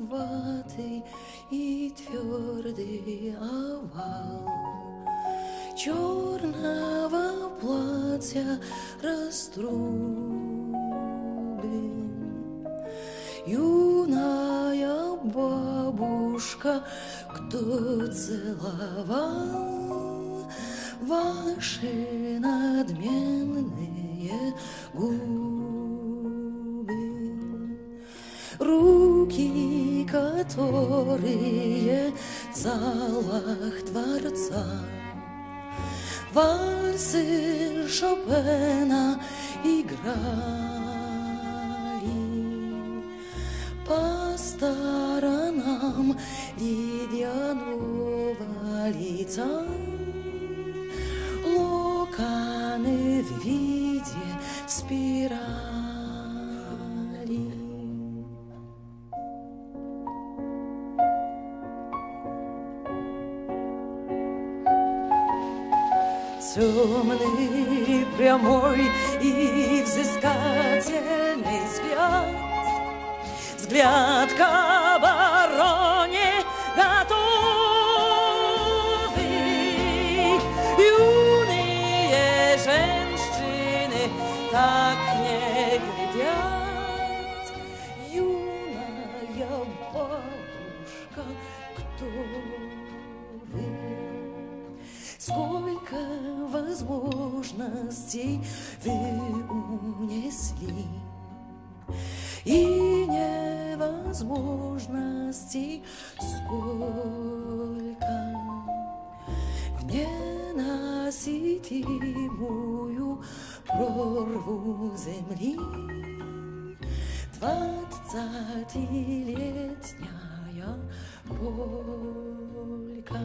Голубоватый и твердый овал. Черного платья раструбин Юная бабушка, кто целовал Ваши надменные губы которые в залах дворца. Вальсы Шопена играли По сторонам ледяного лица Локоны в виде спирали Темный, прямой и взыскательный взгляд. Взгляд к Сколько возможностей вы унесли И невозможностей сколько В ненаситимую прорву земли Двадцатилетняя полька.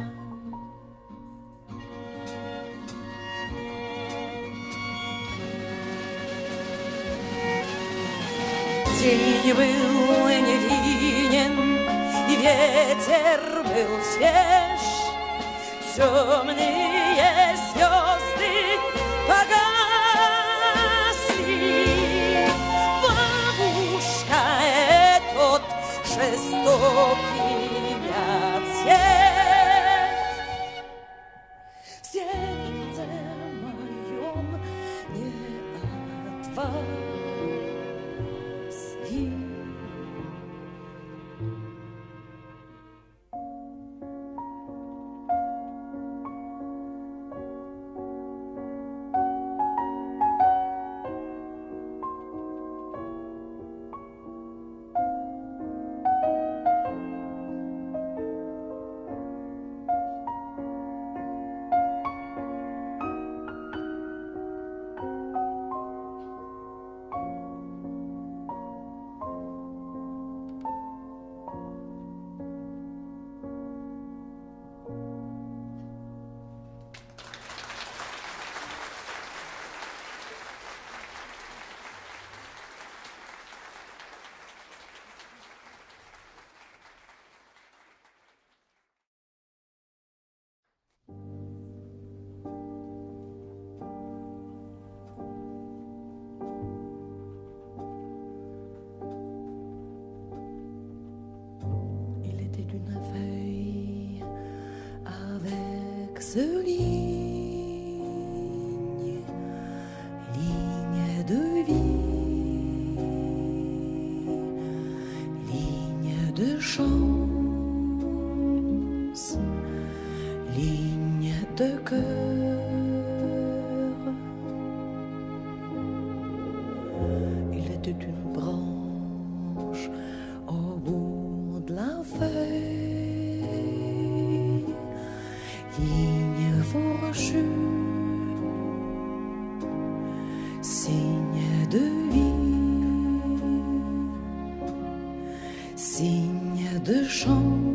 День был невинен, и ветер был свеж. Темные звезды une feuille avec ce ligne, ligne de vie, ligne de chance, ligne de cœur. Il était une branche de chant.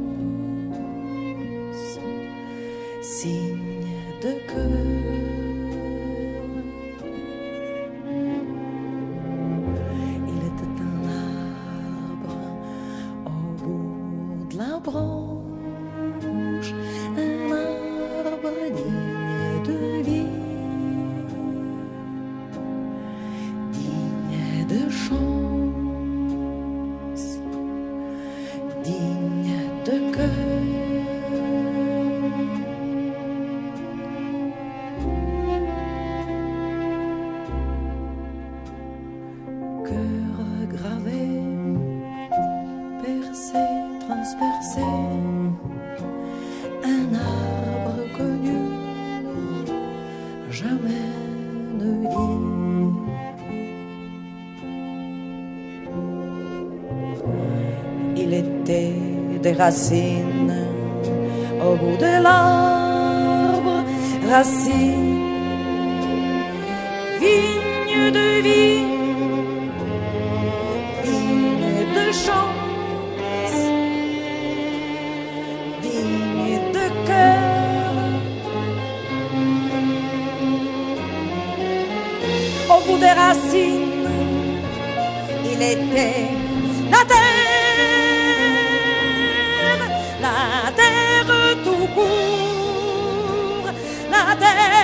Il était des racines au bout de l'arbre, racines, vigne de vigne. Au bout des racines, il était la terre, la terre tout court, la terre